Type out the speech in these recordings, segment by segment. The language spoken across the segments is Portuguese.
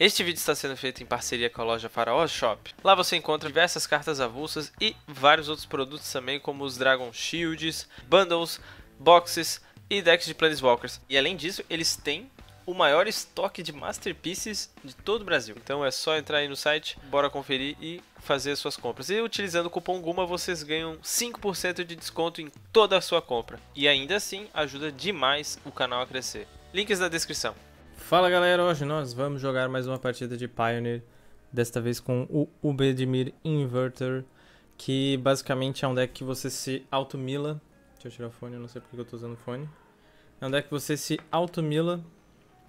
Este vídeo está sendo feito em parceria com a loja Faraó Shop. Lá você encontra diversas cartas avulsas e vários outros produtos também, como os Dragon Shields, Bundles, Boxes e decks de Planeswalkers. E além disso, eles têm o maior estoque de Masterpieces de todo o Brasil. Então é só entrar aí no site, bora conferir e fazer suas compras. E utilizando o cupom GUMA vocês ganham 5% de desconto em toda a sua compra. E ainda assim ajuda demais o canal a crescer. Links na descrição. Fala galera, hoje nós vamos jogar mais uma partida de Pioneer, desta vez com o Ubedimir Inverter, que basicamente é um deck que você se automila. Deixa eu tirar o fone, eu não sei porque eu tô usando fone. É um deck que você se automila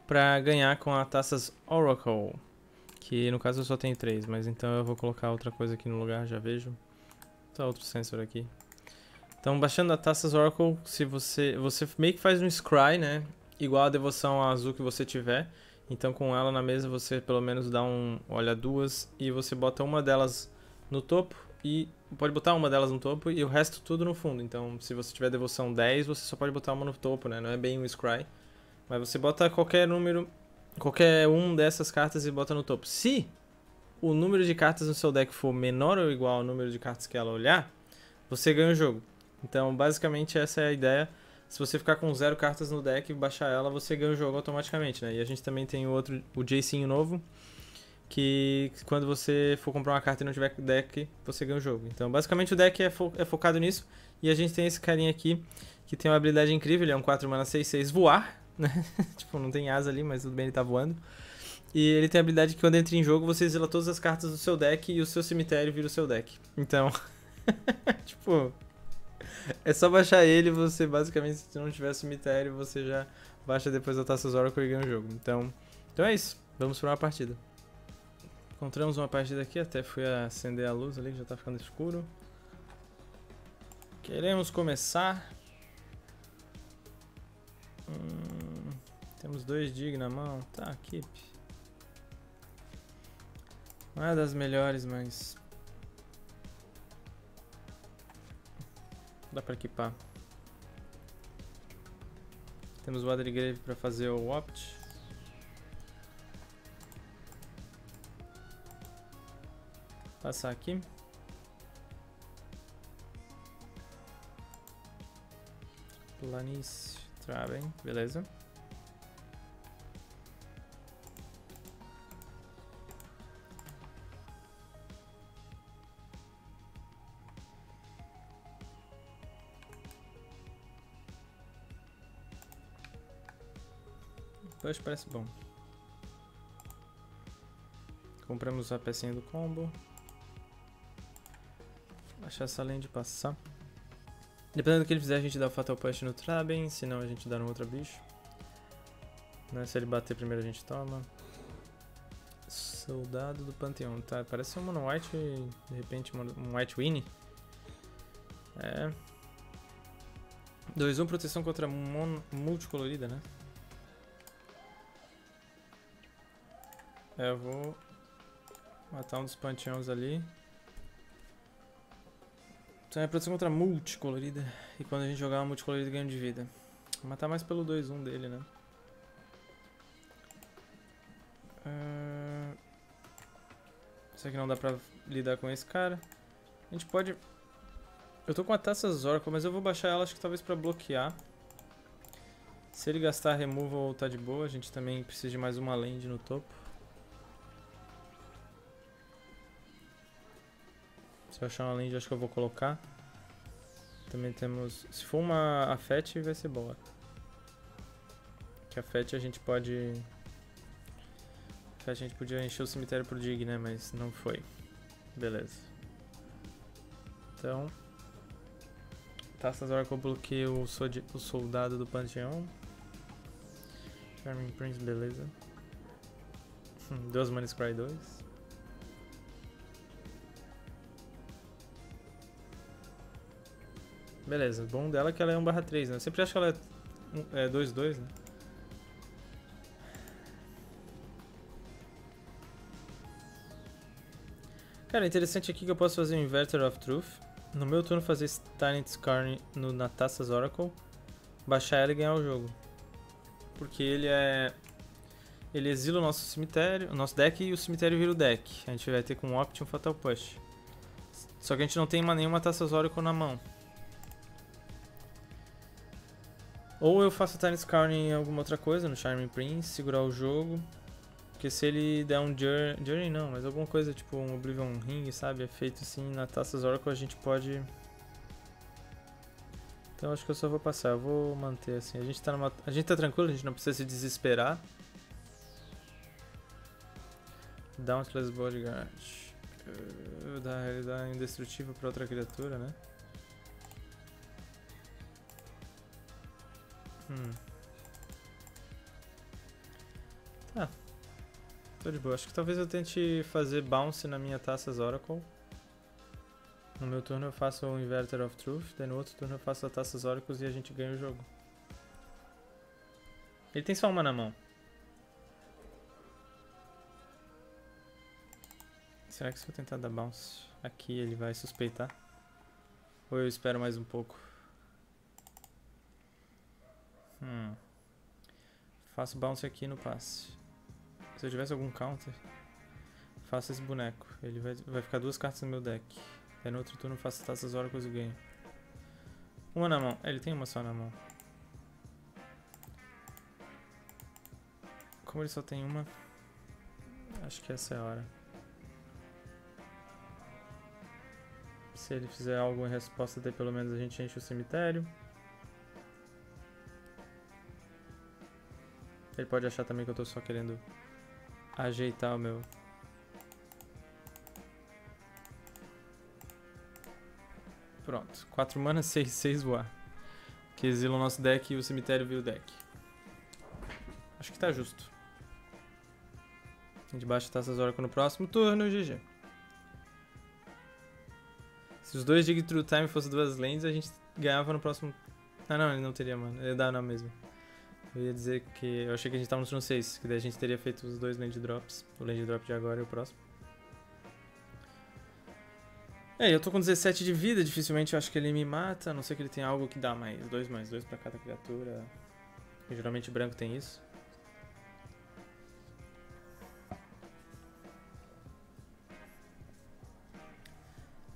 para ganhar com a taças Oracle, que no caso eu só tenho três, mas então eu vou colocar outra coisa aqui no lugar, já vejo. Tá outro sensor aqui. Então, baixando a taças Oracle, se você você meio que faz um scry, né? Igual a devoção azul que você tiver. Então, com ela na mesa, você pelo menos dá um olha duas e você bota uma delas no topo e pode botar uma delas no topo e o resto tudo no fundo. Então, se você tiver devoção 10, você só pode botar uma no topo, né? Não é bem um scry. Mas você bota qualquer número, qualquer um dessas cartas e bota no topo. Se o número de cartas no seu deck for menor ou igual ao número de cartas que ela olhar, você ganha o jogo. Então, basicamente, essa é a ideia. Se você ficar com zero cartas no deck e baixar ela, você ganha o jogo automaticamente, né? E a gente também tem o outro, o Jacinho novo, que quando você for comprar uma carta e não tiver deck, você ganha o jogo. Então, basicamente, o deck é, fo é focado nisso. E a gente tem esse carinha aqui, que tem uma habilidade incrível, ele é um 4 mana 6-6 voar né? tipo, não tem asa ali, mas tudo bem, ele tá voando. E ele tem a habilidade que quando entra em jogo, você exila todas as cartas do seu deck e o seu cemitério vira o seu deck. Então, tipo, é só baixar ele, você basicamente, se não tiver cemitério, você já baixa depois da Taças Oracle e ganha o jogo. Então, então é isso, vamos para uma partida. Encontramos uma partida aqui, até fui acender a luz ali, que já tá ficando escuro. Queremos começar. Hum... Temos dois dig na mão. Tá, keep. Não é das melhores, mas... Dá pra equipar. Temos o Adrigrave pra fazer o Opt. Passar aqui. Planície, Traben, beleza. Push parece bom. Compramos a pecinha do combo. Achar essa além de passar. Dependendo do que ele fizer, a gente dá o Fatal Push no Traben, senão a gente dá no outro bicho. Né? Se ele bater primeiro, a gente toma. Soldado do Panteão. Tá, parece um Mono White, de repente um White Winnie. É. 2-1 proteção contra multicolorida, né? É, eu vou matar um dos panteões ali. Então é proteção contra multicolorida. E quando a gente jogar uma multicolorida ganha de vida. Vou matar mais pelo 2-1 dele, né? Isso aqui não dá pra lidar com esse cara. A gente pode... Eu tô com a taça Zorco, mas eu vou baixar ela acho que talvez pra bloquear. Se ele gastar removal tá de boa, a gente também precisa de mais uma land no topo. Se eu achar uma land, acho que eu vou colocar. Também temos... Se for uma Afet, vai ser boa. Que a Fete a gente pode... A gente podia encher o cemitério pro Dig, né? Mas não foi. Beleza. Então... Taças hora que eu bloqueei o, soldado do panteão. Charming Prince, beleza. Duas Manis Cry 2. Beleza, bom dela é que ela é 1 barra 3, né? Eu sempre acho que ela é 2-2, né? Cara, interessante aqui que eu posso fazer o Inverter of Truth. No meu turno fazer Tyrant Scarn no, na Taças Oracle. Baixar ela e ganhar o jogo. Porque ele é... Ele exila o nosso cemitério, o nosso deck e o cemitério vira o deck. A gente vai ter com Opt um Fatal Push. Só que a gente não tem nenhuma Taças Oracle na mão. Ou eu faço Tiny Scour em alguma outra coisa, no Charming Prince, segurar o jogo. Porque se ele der um Journey, journey não, mas alguma coisa tipo um Oblivion Ring, sabe? É feito assim na Taças Oracle, a gente pode... Então acho que eu só vou passar, eu vou manter assim. A gente tá, numa... a gente tá tranquilo, a gente não precisa se desesperar. Dauntless Bodyguard. Ele dá indestrutível pra outra criatura, né? Hum. Tá. Tô de boa. Acho que talvez eu tente fazer bounce na minha Taças Oracle. No meu turno eu faço o Inverter of Truth, daí no outro turno eu faço a Taças Oracles e a gente ganha o jogo. Ele tem só uma na mão. Será que se eu tentar dar bounce aqui ele vai suspeitar? Ou eu espero mais um pouco? Hum. Faço bounce aqui no passe. Se eu tivesse algum counter, faço esse boneco. Ele vai, vai ficar duas cartas no meu deck. Aí no outro turno faço taças oracles e ganho. Uma na mão. É, ele tem uma só na mão. Como ele só tem uma, acho que essa é a hora. Se ele fizer algo em resposta, daí pelo menos a gente enche o cemitério. Ele pode achar também que eu tô só querendo ajeitar o meu... Pronto. 4 mana, 6, 6 voar. Que exila o nosso deck e o cemitério vira o deck. Acho que tá justo. A gente baixa taças Oracle no próximo turno, GG. Se os dois Dig True Time fossem duas lanes, a gente ganhava no próximo... Ah não, ele não teria, mano. Ele dar na mesma. Eu ia dizer que eu achei que a gente tava no turno 6, que daí a gente teria feito os dois land drops. O land drop de agora e o próximo. É, eu tô com 17 de vida, dificilmente eu acho que ele me mata, a não ser que ele tenha algo que dá mais 2 mais 2 pra cada criatura. E, geralmente branco tem isso.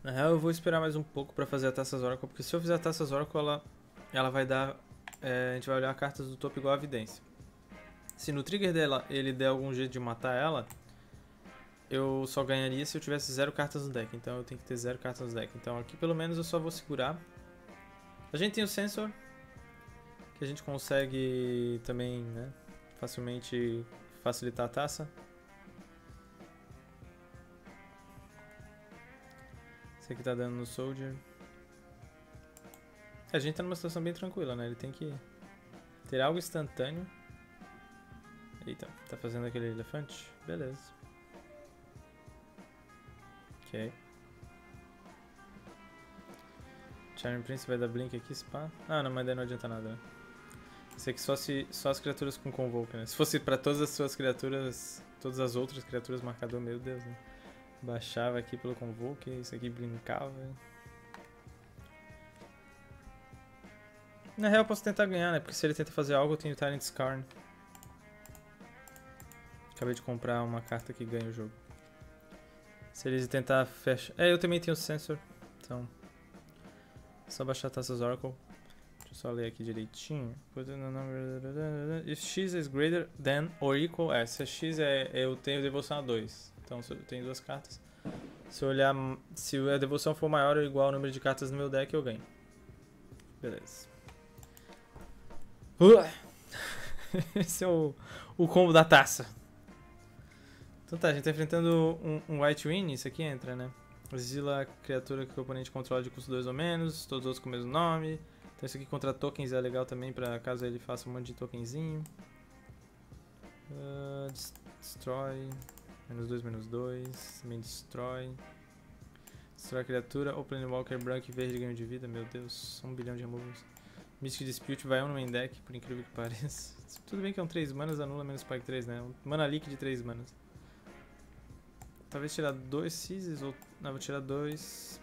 Na real eu vou esperar mais um pouco pra fazer a Taças Oracle, porque se eu fizer a Taças Oracle ela, ela vai dar é, a gente vai olhar cartas do topo igual a evidência. Se no trigger dela ele der algum jeito de matar ela, eu só ganharia se eu tivesse zero cartas no deck. Então eu tenho que ter zero cartas no deck. Então aqui pelo menos eu só vou segurar. A gente tem o sensor, que a gente consegue também né, facilmente facilitar a taça. Esse aqui tá dando no Soldier. A gente tá numa situação bem tranquila, né? Ele tem que ter algo instantâneo. Eita, tá fazendo aquele elefante? Beleza. Ok. Charming Prince vai dar blink aqui, spa. Ah, não, mas daí não adianta nada, né? Isso aqui só, se, só as criaturas com Convoke, né? Se fosse pra todas as suas criaturas, todas as outras criaturas marcador, meu Deus, né? Baixava aqui pelo Convoke, isso aqui brincava. Na real eu posso tentar ganhar, né? Porque se ele tenta fazer algo eu tenho Tyrant Scarn. Acabei de comprar uma carta que ganha o jogo. Se eles tentar fechar... É, eu também tenho Sensor. Então... É só baixar taças Oracle. Deixa eu só ler aqui direitinho. If X is greater than or equal... É, se X é... Eu tenho devolução a 2. Então eu tenho duas cartas. Se eu olhar... Se a devolução for maior ou igual ao número de cartas no meu deck, eu ganho. Beleza. Esse é o, o combo da taça. Então tá, a gente tá enfrentando um, um White Win, isso aqui entra, né? Exila a criatura que o oponente controla de custo 2 ou menos, todos os outros com o mesmo nome. Então isso aqui contra tokens é legal também, pra caso ele faça um monte de tokenzinho. Uh, destroy. Menos 2, menos 2. Também destrói. Destrói a criatura. Ou Planewalker branco e verde ganho de vida. Meu Deus, um bilhão de removals. Mystic Dispute vai um no main deck, por incrível que pareça. Tudo bem que é um 3 manas, anula menos Spike 3, né? Um mana leak de 3 manas. Talvez tirar dois Seizes ou... Não, vou tirar dois...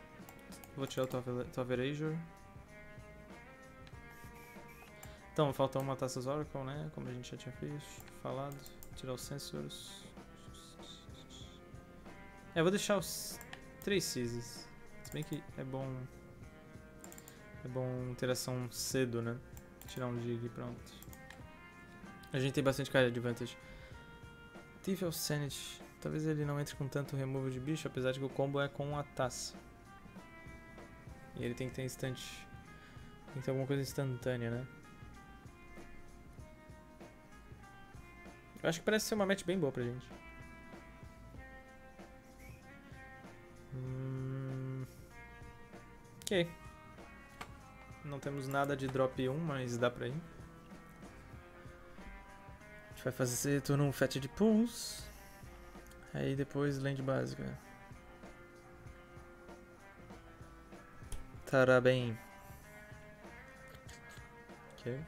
Vou tirar o Toverajor. Então, falta uma Taças Oracle, né? Como a gente já tinha feito, falado. Tirar os sensors. É, vou deixar os três Seasons. Se bem que é bom. É bom interação cedo, né? Tirar um dig pronto. A gente tem bastante card advantage. Thief of Sanity. Talvez ele não entre com tanto removal de bicho, apesar de que o combo é com a taça. E ele tem que ter instante. Tem que ter alguma coisa instantânea, né? Eu acho que parece ser uma match bem boa pra gente. Hum... Ok. Não temos nada de drop 1, mas dá pra ir. A gente vai fazer turno um fat de pulls. Aí depois land básica. Tará bem. Ok.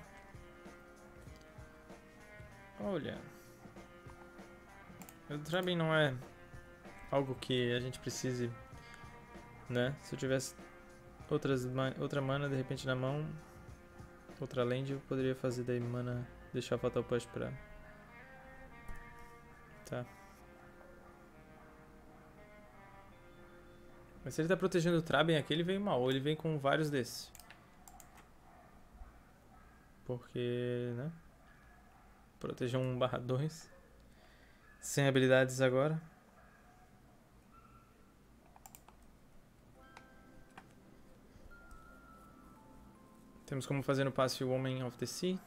Olha. O Trabin não é algo que a gente precise, né? Se eu tivesse outras, outra mana de repente na mão, outra land, eu poderia fazer daí mana, deixar Fatal Push pra... Tá. Mas se ele tá protegendo o Traben aqui, ele vem mal. Ele vem com vários desses. Porque, né? Proteger um barra 2. Sem habilidades agora. Temos como fazer no passe o Woman of the Sea.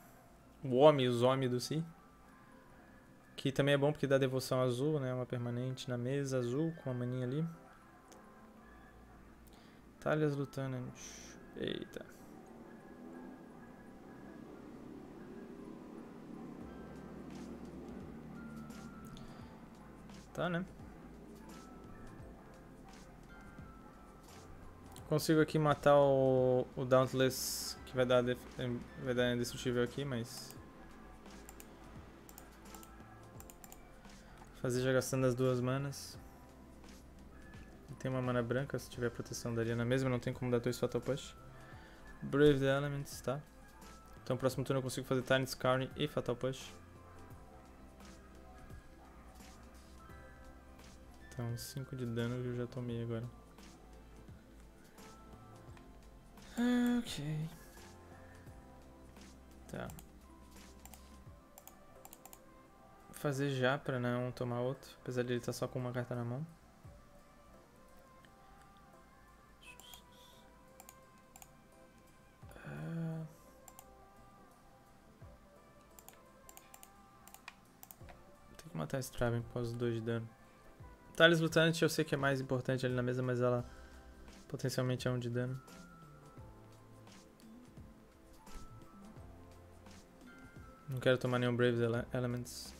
O Homem, os Homens do Sea. Que também é bom porque dá devoção azul, né? Uma permanente na mesa azul com a maninha ali. Talhas Lieutenant. Eita. Tá, né? Consigo aqui matar o, o Dauntless, vai dar, vai dar indestrutível aqui, mas... Fazer já gastando as duas manas. Tem uma mana branca, se tiver proteção daria na mesma, não tem como dar dois Fatal Push. Brave the Elements, tá? Então próximo turno eu consigo fazer Tiny Scarring e Fatal Push. Então 5 de dano que eu já tomei agora. Ok. Tá. Fazer já pra não tomar outro, apesar de ele estar tá só com uma carta na mão. matar esse Traven por causa dos 2 de dano. Thales Lutante eu sei que é mais importante ali na mesa, mas ela potencialmente é 1 um de dano. Não quero tomar nenhum Brave Elements.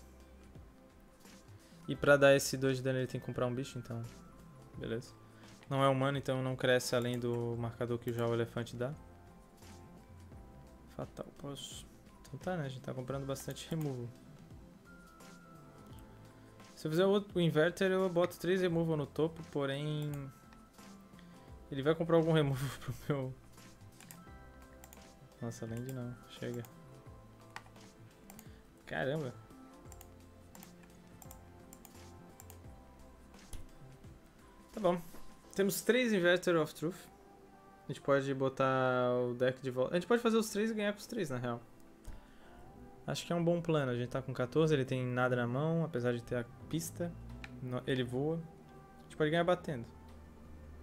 E pra dar esse 2 de dano ele tem que comprar um bicho, então... Beleza. Não é humano, então não cresce além do marcador que já o elefante dá. Fatal, posso... Então tá, né? A gente tá comprando bastante removal. Se eu fizer o, inverter, eu boto 3 removal no topo, porém... Ele vai comprar algum removal pro meu... Nossa, land não. Chega. Caramba. Tá bom. Temos 3 Inverter of Truth. A gente pode botar o deck de volta. A gente pode fazer os 3 e ganhar com os 3, na real. Acho que é um bom plano. A gente tá com 14, ele tem nada na mão, apesar de ter a pista. Ele voa. A gente pode ganhar batendo.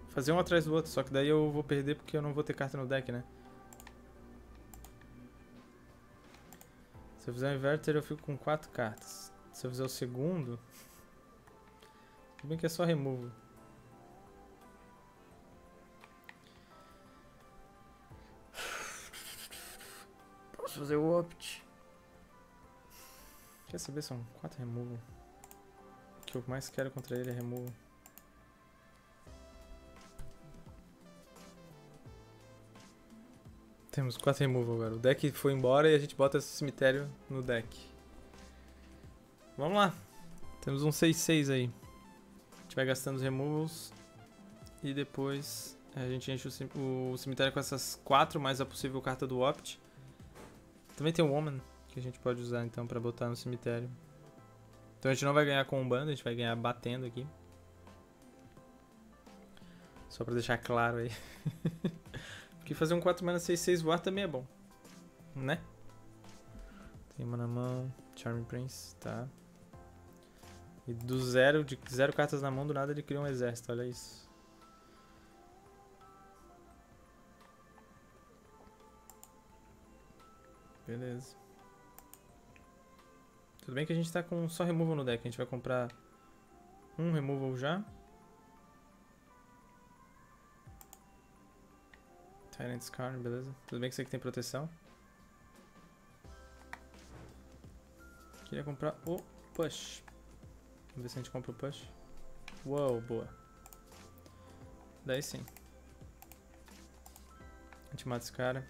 Fazer um atrás do outro, só que daí eu vou perder porque eu não vou ter carta no deck, né? Se eu fizer um inverter eu fico com 4 cartas. Se eu fizer o segundo... Tudo bem que é só removo. Posso fazer o opt. Quer saber? São quatro removal. O que eu mais quero contra ele é removal. Temos quatro removal agora. O deck foi embora e a gente bota esse cemitério no deck. Vamos lá. Temos um 6-6 aí. A gente vai gastando os removals. E depois a gente enche o cemitério com essas quatro, mais a possível carta do Opt. Também tem o Woman que a gente pode usar então para botar no cemitério. Então a gente não vai ganhar com um bando, a gente vai ganhar batendo aqui. Só pra deixar claro aí. Porque fazer um 4 mana 6-6 voar também é bom. Né? Tem uma na mão. Charming Prince, tá. E do zero, de zero cartas na mão, do nada ele cria um exército, olha isso. Beleza. Tudo bem que a gente tá com só removal no deck, a gente vai comprar um removal já. Tyrant Scar, beleza. Tudo bem que isso aqui tem proteção. Queria comprar o Push. Vamos ver se a gente compra o Push. Uou, boa. Daí sim. A gente mata esse cara.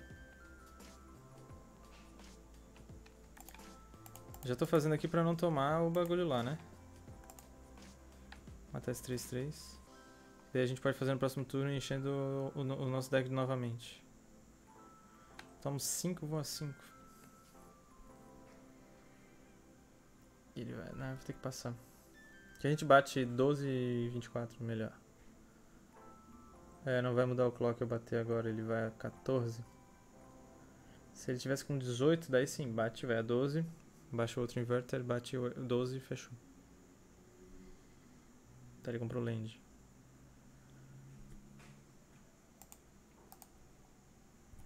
Já tô fazendo aqui pra não tomar o bagulho lá, né? Matar esse 3-3. Daí a gente pode fazer no próximo turno enchendo o, o, o nosso deck novamente. Toma 5, voa 5. Ele vai. Não, vou ter que passar. Que a gente bate 12 e 24, melhor. É, não vai mudar o clock eu bater agora, ele vai a 14. Se ele tivesse com 18, daí sim, bate, vai a 12. Baixa outro inverter, bate 12 e fechou. Tá, ele comprou land.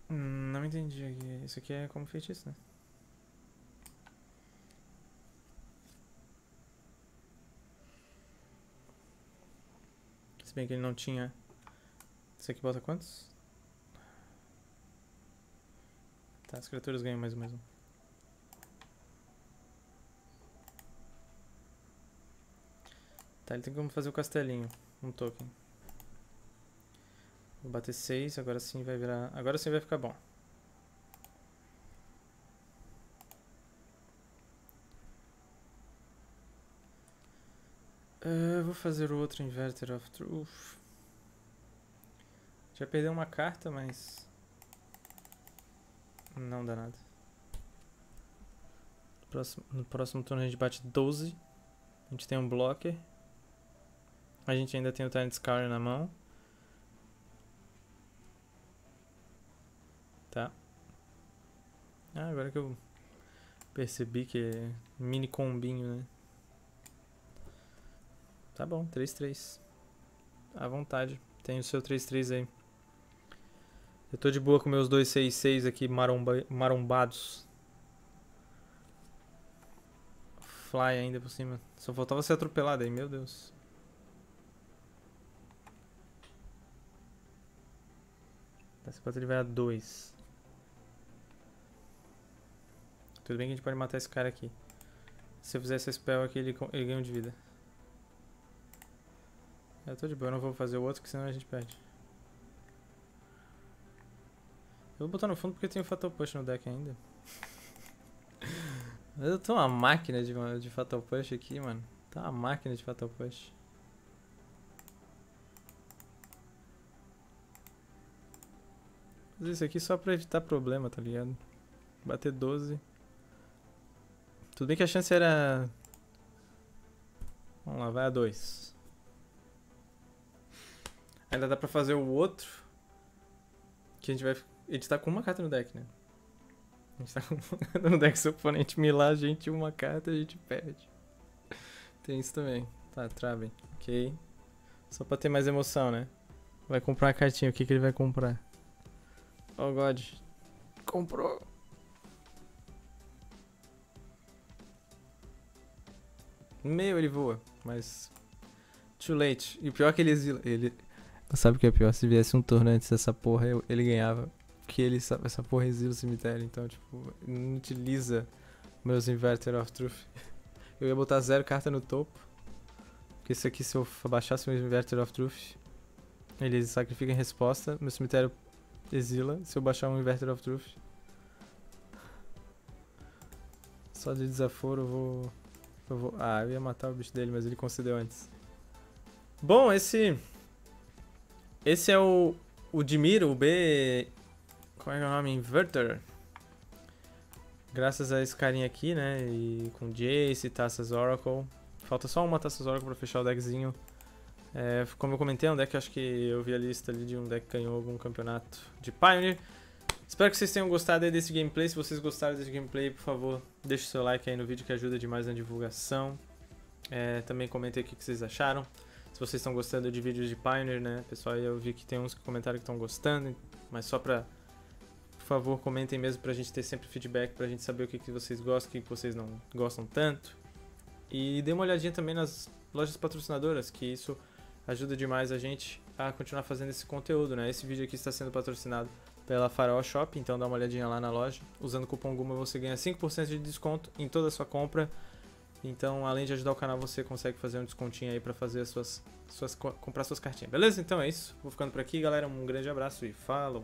Não entendi. Isso aqui é como feitiço, né? Se bem que ele não tinha... Isso aqui bota quantos? Tá, as criaturas ganham mais ou menos. Tá, ele tem como fazer o castelinho. Um token. Vou bater 6, agora sim vai virar... Agora sim vai ficar bom. Uh, vou fazer outro Inverter of Truth. Já perdeu uma carta, mas... Não dá nada. Próximo, no próximo turno a gente bate 12. A gente tem um blocker. A gente ainda tem o Tyrant Scar na mão. Tá. Ah, agora que eu percebi que é mini combinho, né? Tá bom, 3-3. À vontade. Tem o seu 3-3 aí. Eu tô de boa com meus 2-6-6 aqui maromba marombados. Fly ainda por cima. Só faltava ser atropelado aí, meu Deus. 4 ele vai a 2. Tudo bem que a gente pode matar esse cara aqui. Se eu fizer essa spell aqui, ele, ele ganha um de vida. Eu tô de boa, eu não vou fazer o outro, que senão a gente perde. Eu vou botar no fundo porque tem o Fatal Push no deck ainda. eu tô uma máquina de, de Fatal Push aqui, mano. Tá uma máquina de Fatal Push. Fazer isso aqui só pra evitar problema, tá ligado? Bater 12. Tudo bem que a chance era... Vamos lá, vai a 2. Ainda dá pra fazer o outro. Que a gente vai... A gente tá com uma carta no deck, né? A gente tá com uma carta no deck. Se o oponente milar a gente uma carta, a gente perde. Tem isso também. Tá, travem. Ok. Só pra ter mais emoção, né? Vai comprar uma cartinha. O que, que ele vai comprar? Oh god. Comprou. Meu, ele voa, mas. Too late. E pior é que ele exila. Ele. Sabe o que é pior? Se viesse um turno antes dessa porra, ele ganhava. Porque ele sabe, essa porra exila o cemitério. Então, tipo, não utiliza meus Inverter of Truth. Eu ia botar zero carta no topo. Porque isso aqui, se eu abaixasse o Inverter of Truth, ele sacrifica em resposta. Meu cemitério exila se eu baixar um Inverter of Truth. Só de desaforo eu vou, eu vou... Ah, eu ia matar o bicho dele, mas ele concedeu antes. Bom, esse... Esse é o... O Dimir, o B... Como é que é o nome? Inverter. Graças a esse carinha aqui, né? E com Jace, Taças Oracle. Falta só uma Taças Oracle pra fechar o deckzinho. É, como eu comentei, é um deck, acho que eu vi a lista ali de um deck que ganhou algum campeonato de Pioneer. Espero que vocês tenham gostado desse gameplay. Se vocês gostaram desse gameplay, por favor, deixe o seu like aí no vídeo que ajuda demais na divulgação. É, também comentem aqui o que vocês acharam. Se vocês estão gostando de vídeos de Pioneer, né? Pessoal, eu vi que tem uns que comentaram que estão gostando, mas só pra... Por favor, comentem mesmo pra gente ter sempre feedback, pra gente saber o que, que vocês gostam, o que, que vocês não gostam tanto. E dê uma olhadinha também nas lojas patrocinadoras, que isso ajuda demais a gente a continuar fazendo esse conteúdo, né? Esse vídeo aqui está sendo patrocinado pela Farol Shop, então dá uma olhadinha lá na loja. Usando o cupom GUMA você ganha 5% de desconto em toda a sua compra. Então, além de ajudar o canal, você consegue fazer um descontinho aí para fazer as suas, suas comprar suas cartinhas. Beleza? Então é isso. Vou ficando por aqui, galera. Um grande abraço e falou.